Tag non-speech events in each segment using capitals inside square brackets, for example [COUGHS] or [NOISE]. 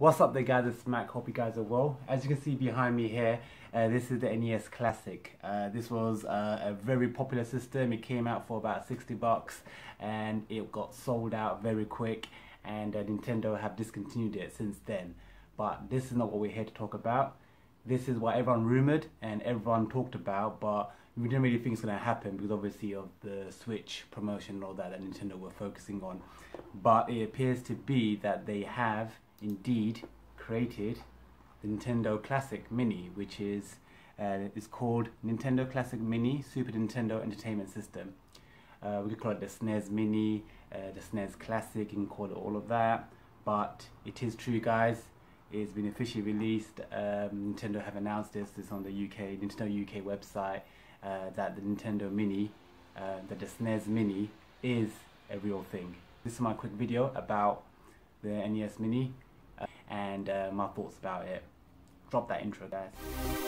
What's up there guys, it's Mac, hope you guys are well. As you can see behind me here, uh, this is the NES Classic. Uh, this was uh, a very popular system, it came out for about 60 bucks and it got sold out very quick and uh, Nintendo have discontinued it since then. But this is not what we're here to talk about. This is what everyone rumored and everyone talked about, but we didn't really think it's going to happen because obviously of the Switch promotion and all that that Nintendo were focusing on. But it appears to be that they have indeed created the Nintendo Classic Mini, which is uh, is called Nintendo Classic Mini Super Nintendo Entertainment System. Uh, we could call it the SNES Mini, uh, the SNES Classic, you can call it all of that. But it is true, guys. It's been officially released. Um, Nintendo have announced this. This on the UK Nintendo UK website uh, that the Nintendo Mini, uh, that the SNES Mini is a real thing. This is my quick video about the NES Mini and uh, my thoughts about it. Drop that intro, guys.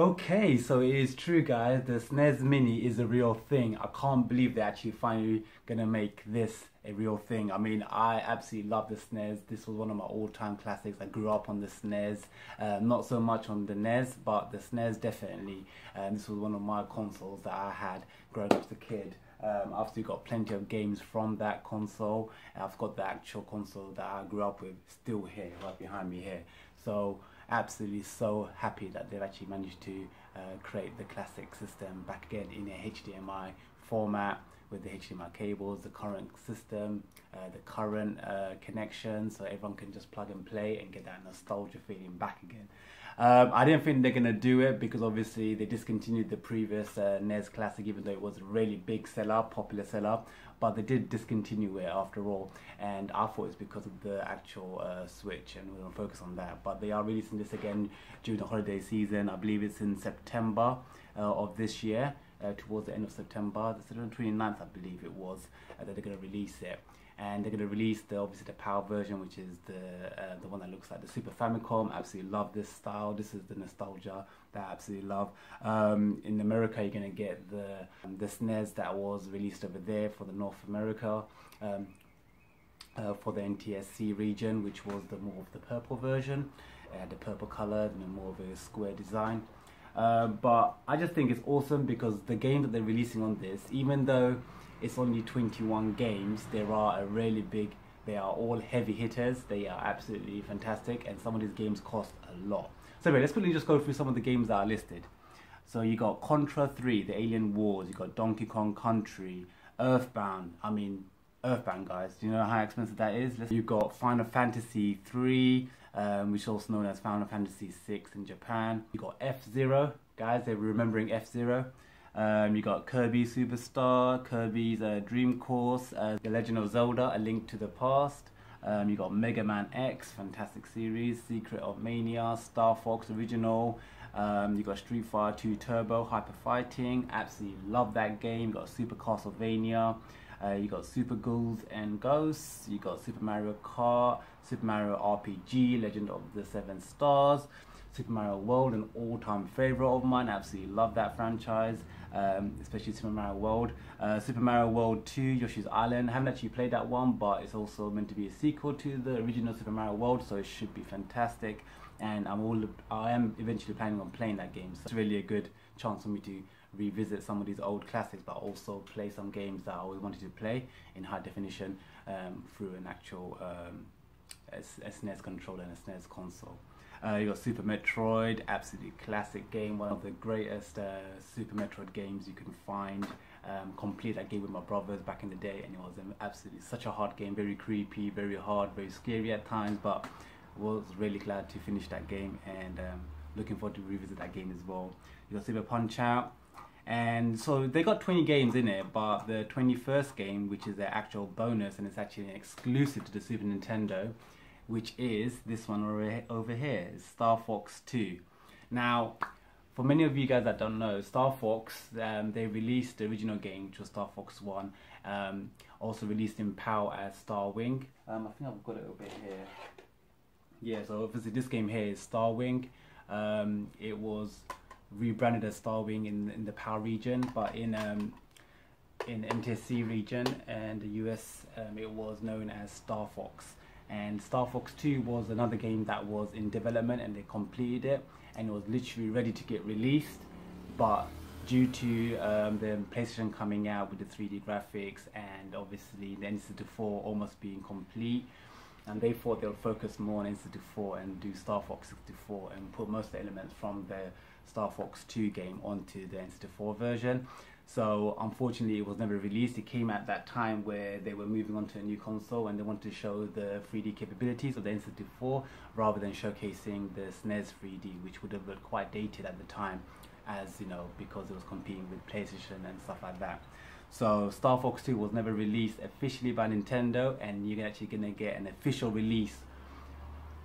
Okay, so it is true guys, the SNES Mini is a real thing. I can't believe they're actually finally gonna make this a real thing. I mean, I absolutely love the SNES. This was one of my all-time classics. I grew up on the SNES, uh, not so much on the NES, but the SNES definitely. And this was one of my consoles that I had growing up as a kid. Um, I've still got plenty of games from that console. I've got the actual console that I grew up with still here, right behind me here. So absolutely so happy that they've actually managed to uh, create the classic system back again in a HDMI format with the HDMI cables, the current system, uh, the current uh, connection, so everyone can just plug and play and get that nostalgia feeling back again. Um, I didn't think they're gonna do it because obviously they discontinued the previous uh, NES Classic, even though it was a really big seller, popular seller. But they did discontinue it after all, and I thought it's because of the actual uh, Switch, and we're gonna focus on that. But they are releasing this again during the holiday season. I believe it's in September uh, of this year, uh, towards the end of September, the 29th, I believe it was, uh, that they're gonna release it and they're going to release the obviously the PAL version, which is the uh, the one that looks like the Super Famicom. Absolutely love this style. This is the nostalgia that I absolutely love. Um, in America, you're going to get the um, the SNES that was released over there for the North America. Um, uh, for the NTSC region, which was the more of the purple version, uh, the purple color, and more of a square design. Uh, but I just think it's awesome because the game that they're releasing on this, even though it's only 21 games. There are a really big, they are all heavy hitters. They are absolutely fantastic and some of these games cost a lot. So anyway, let's quickly just go through some of the games that are listed. So you got Contra 3, The Alien Wars, you got Donkey Kong Country, Earthbound, I mean, Earthbound guys, do you know how expensive that is? You've got Final Fantasy 3, um, which is also known as Final Fantasy 6 in Japan. You've got F-Zero, guys, they're remembering F-Zero. Um, you got Kirby Superstar, Kirby's uh, Dream Course, uh, The Legend of Zelda, A Link to the Past. Um, you got Mega Man X, fantastic series, Secret of Mana, Star Fox Original. Um, you got Street Fighter 2 Turbo, Hyper Fighting. Absolutely love that game. You got Super Castlevania. Uh, you got Super Ghouls and Ghosts. You got Super Mario Kart, Super Mario RPG, Legend of the Seven Stars. Super Mario World, an all-time favorite of mine. I Absolutely love that franchise, um, especially Super Mario World. Uh, Super Mario World 2, Yoshi's Island. I haven't actually played that one, but it's also meant to be a sequel to the original Super Mario World, so it should be fantastic. And I'm all I am eventually planning on playing that game, so it's really a good chance for me to revisit some of these old classics, but also play some games that I always wanted to play in high definition um, through an actual um, SNES controller and a SNES console. Uh, you got Super Metroid, absolutely classic game, one of the greatest uh, Super Metroid games you can find. Um, complete that game with my brothers back in the day, and it was absolutely such a hard game, very creepy, very hard, very scary at times, but was really glad to finish that game and um, looking forward to revisit that game as well. You got Super Punch Out, and so they got 20 games in it, but the 21st game, which is their actual bonus and it's actually an exclusive to the Super Nintendo, which is this one over here, Star Fox 2. Now, for many of you guys that don't know, Star Fox, um, they released the original game, which was Star Fox 1, um, also released in PAL as Star Wing. Um, I think I've got it over here. Yeah, so obviously this game here is Star Wing. Um, it was rebranded as Star Wing in, in the PAL region, but in um, in NTSC region and the US, um, it was known as Star Fox. And Star Fox 2 was another game that was in development and they completed it and it was literally ready to get released. But due to um, the PlayStation coming out with the 3D graphics and obviously the N64 almost being complete, and they thought they'll focus more on N64 and do Star Fox 64 and put most of the elements from the Star Fox 2 game onto the N64 version. So unfortunately, it was never released. It came at that time where they were moving on to a new console and they wanted to show the 3D capabilities of the N64 rather than showcasing the SNES 3D, which would have looked quite dated at the time, as you know, because it was competing with PlayStation and stuff like that. So Star Fox 2 was never released officially by Nintendo, and you're actually gonna get an official release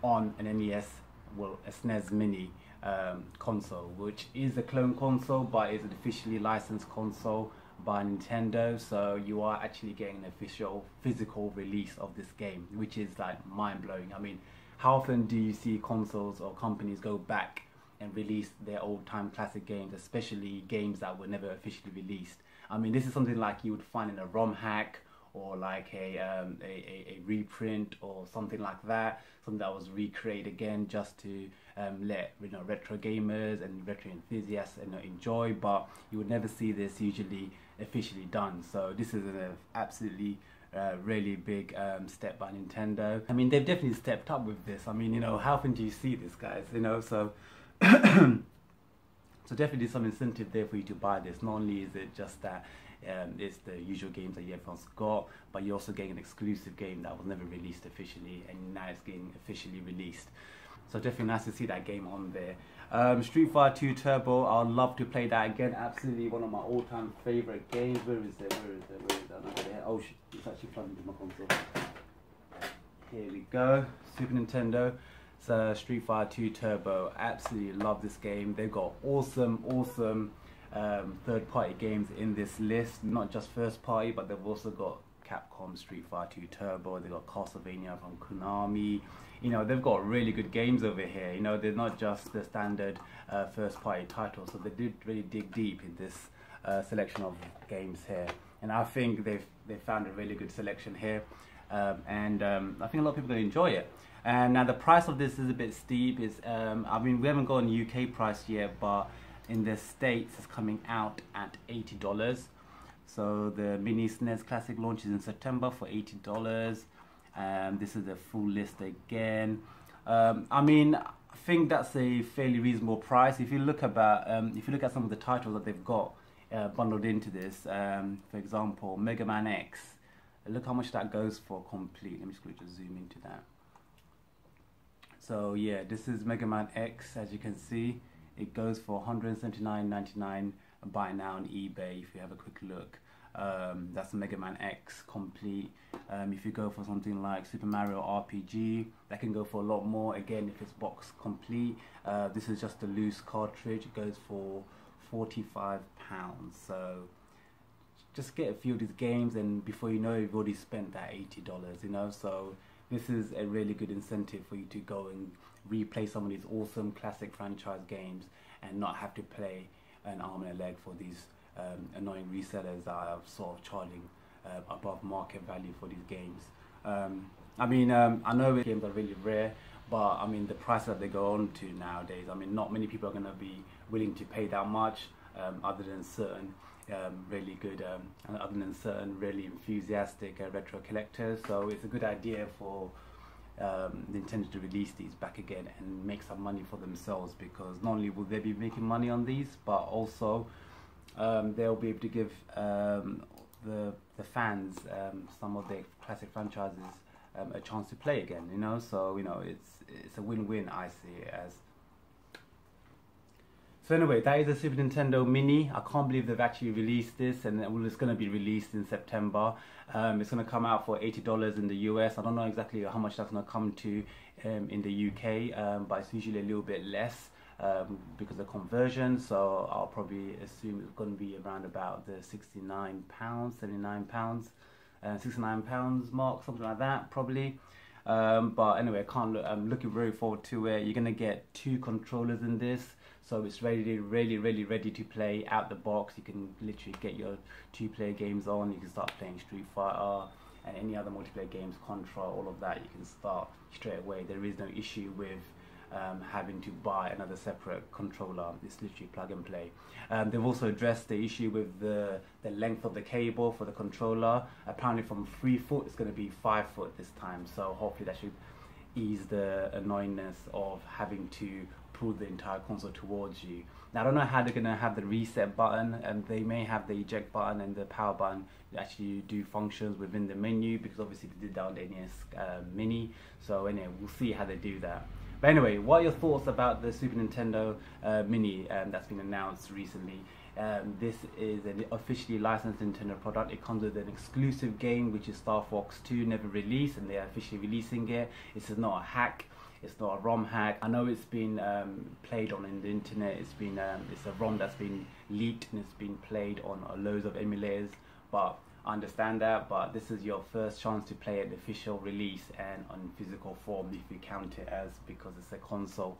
on an NES, well, a SNES Mini um, console, which is a clone console, but is an officially licensed console by Nintendo. So you are actually getting an official physical release of this game, which is like mind blowing. I mean, how often do you see consoles or companies go back and release their old time classic games, especially games that were never officially released? I mean, this is something like you would find in a ROM hack or like a, um, a, a, a, reprint or something like that, something that was recreated again just to um, let you know retro gamers and retro enthusiasts you know, enjoy. But you would never see this usually officially done. So this is an absolutely uh, really big um, step by Nintendo. I mean, they've definitely stepped up with this. I mean, you know, how often do you see this, guys? You know, so. [COUGHS] so definitely some incentive there for you to buy this. Not only is it just that um, it's the usual games that everyone's got, but you're also getting an exclusive game that was never released officially, and now it's getting officially released. So definitely nice to see that game on there. Um, Street Fighter 2 Turbo, I'd love to play that again. Absolutely one of my all-time favorite games. Where is it? Where is it? Where is it? Oh, it's actually plugged into my console. Here we go. Super Nintendo. So Street Fighter 2 Turbo. Absolutely love this game. They've got awesome, awesome um, third party games in this list, not just first party, but they've also got Capcom Street Fighter 2 Turbo, they've got Castlevania from Konami. You know, they've got really good games over here. You know, they're not just the standard uh, first party titles, so they did really dig deep in this uh, selection of games here. And I think they've, they found a really good selection here. Um, and um, I think a lot of people are going to enjoy it. And now the price of this is a bit steep. Is um, I mean, we haven't got a UK price yet, but in the States is coming out at $80. So the Mini SNES Classic launches in September for $80. Um, this is the full list again. Um, I mean, I think that's a fairly reasonable price. If you look about, um, if you look at some of the titles that they've got uh, bundled into this, um, for example, Mega Man X. Look how much that goes for complete. Let me just zoom into that. So yeah, this is Mega Man X, as you can see. It goes for 179.99 buy now on eBay if you have a quick look. Um, that's Mega Man X complete. Um, if you go for something like Super Mario RPG, that can go for a lot more. Again, if it's box complete, uh, this is just a loose cartridge. It goes for 45 pounds. So just get a few of these games, and before you know, it, you've already spent that 80 dollars. You know, so this is a really good incentive for you to go and replay some of these awesome classic franchise games and not have to play an arm and a leg for these um, annoying resellers that are sort of charging uh, above market value for these games. Um, I mean, um, I know games are really rare, but I mean the price that they go on to nowadays. I mean, not many people are going to be willing to pay that much, um, other than certain um, really good, um, other than certain really enthusiastic uh, retro collectors. So it's a good idea for um, Nintendo to release these back again and make some money for themselves because not only will they be making money on these, but also um, they'll be able to give um, the the fans um, some of their classic franchises a chance to play again. You know, so you know it's it's a win-win. I see it as. So anyway, that is a Super Nintendo Mini. I can't believe they've actually released this, and it's going to be released in September. Um, it's going to come out for eighty dollars in the US. I don't know exactly how much that's going to come to um, in the UK, um, but it's usually a little bit less. um, because of conversion. So I'll probably assume it's going to be around about the 69 pounds, 79 pounds, uh, 69 pounds mark, something like that, probably. Um, but anyway, I can't. Look, I'm looking very forward to it. You're gonna get two controllers in this, so it's ready, really, really ready to play out the box. You can literally get your two-player games on. You can start playing Street Fighter and any other multiplayer games, Contra, all of that. You can start straight away. There is no issue with um, having to buy another separate controller. It's literally plug and play. Um, they've also addressed the issue with the, the length of the cable for the controller. Apparently, from three foot, it's going to be five foot this time. So hopefully, that should ease the annoyingness of having to pull the entire console towards you. Now I don't know how they're gonna have the reset button, and they may have the eject button and the power button actually do functions within the menu because obviously they did that on the NES uh, Mini. So anyway, we'll see how they do that. But anyway, what are your thoughts about the Super Nintendo uh, Mini um, that's been announced recently? Um, this is an officially licensed Nintendo product. It comes with an exclusive game, which is Star Fox 2, never released, and they're officially releasing it. This is not a hack. It's not a ROM hack. I know it's been um, played on in the internet. It's been um, it's a ROM that's been leaked and it's been played on uh, loads of emulators. But I understand that. But this is your first chance to play at the official release and on physical form, if you count it as because it's a console.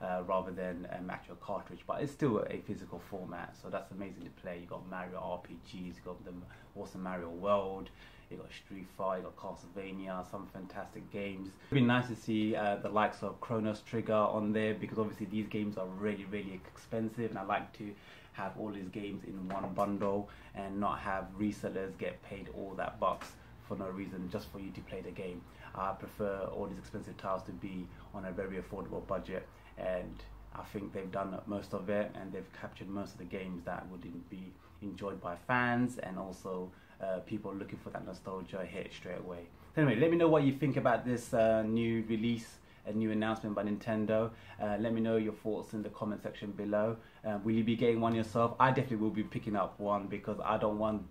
Uh, rather than an actual cartridge, but it's still a physical format, so that's amazing to play. You got Mario RPGs, you got the awesome Mario World, you got Street Fighter, you got Castlevania, some fantastic games. It'd be nice to see uh, the likes of Chronos Trigger on there because obviously these games are really, really expensive, and I like to have all these games in one bundle and not have resellers get paid all that bucks for no reason just for you to play the game. I prefer all these expensive titles to be on a very affordable budget and I think they've done most of it and they've captured most of the games that would be enjoyed by fans and also uh, people looking for that nostalgia hit straight away. Anyway, let me know what you think about this uh, new release, a new announcement by Nintendo. Uh, let me know your thoughts in the comment section below. Uh, will you be getting one yourself? I definitely will be picking up one because I don't want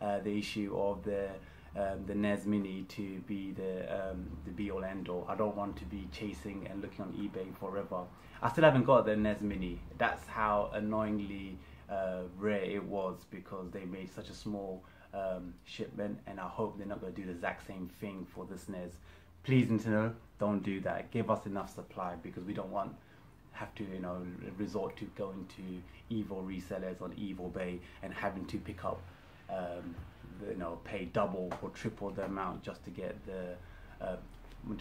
uh, the issue of the um, the NES Mini to be the um, the be all end all. I don't want to be chasing and looking on eBay forever. I still haven't got the NES Mini. That's how annoyingly uh, rare it was because they made such a small um, shipment, and I hope they're not going to do the exact same thing for the NES. Please, Nintendo, don't do that. Give us enough supply because we don't want have to you know resort to going to evil resellers on evil bay and having to pick up um, you know pay double or triple the amount just to get the uh,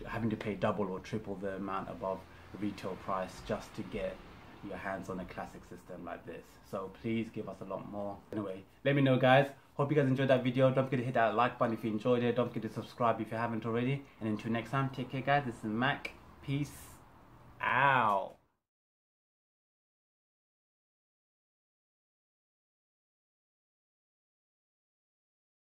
having to pay double or triple the amount above retail price just to get your hands on a classic system like this. So please give us a lot more. Anyway, let me know guys. Hope you guys enjoyed that video. Don't forget to hit that like button if you enjoyed it. Don't forget to subscribe if you haven't already. And until next time, take care guys. This is Mac. Peace out.